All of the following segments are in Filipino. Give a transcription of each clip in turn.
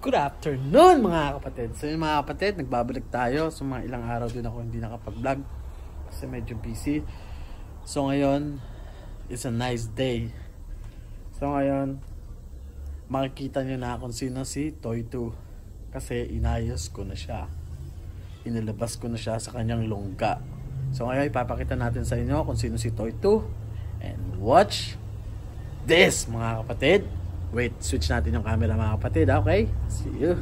Good afternoon mga kapatid. So mga kapatid, nagbabalik tayo. So mga ilang araw din ako hindi nakapag-vlog kasi medyo busy. So ngayon, it's a nice day. So ngayon, makikita nyo na kung sino si Toy 2 kasi inayos ko na siya. Inilabas ko na siya sa kanyang lungga. So ngayon, ipapakita natin sa inyo kung sino si Toy 2 and watch this mga kapatid. Wait, switch natin yung camera mga kapatid, okay? See you.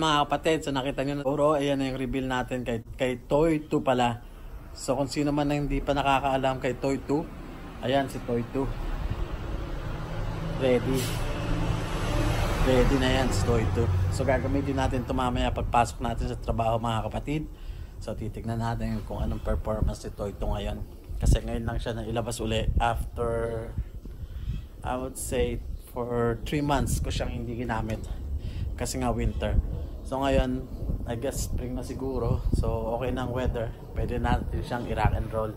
Mga kapatid, so nakita nyo na puro, ayan na yung reveal natin kay, kay Toy 2 pala. So kung sino man na hindi pa nakakaalam kay Toy 2, ayan si Toy 2. Ready. Ready na yan si Toy 2. So gagamitin natin ito mamaya pagpasok natin sa trabaho mga kapatid. So titignan natin kung anong performance ni Toy 2 ngayon. Kasi ngayon lang siya na ilabas uli after I would say for 3 months ko siyang hindi ginamit kasi nga winter. So ngayon, I guess spring na siguro. So okay na ang weather. Pwede natin siyang i-rock and roll.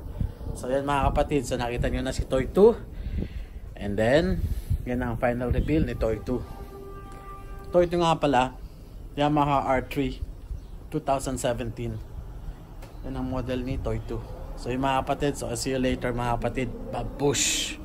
So yan mga kapatid, so nakita nyo na si Toy 2. And then, yan ang final reveal ni Toy 2. Toy 2 nga pala, Yamaha R3 2017. Yan ang model ni Toy 2. So yung mga kapatid, so see you later mga kapatid. Babush!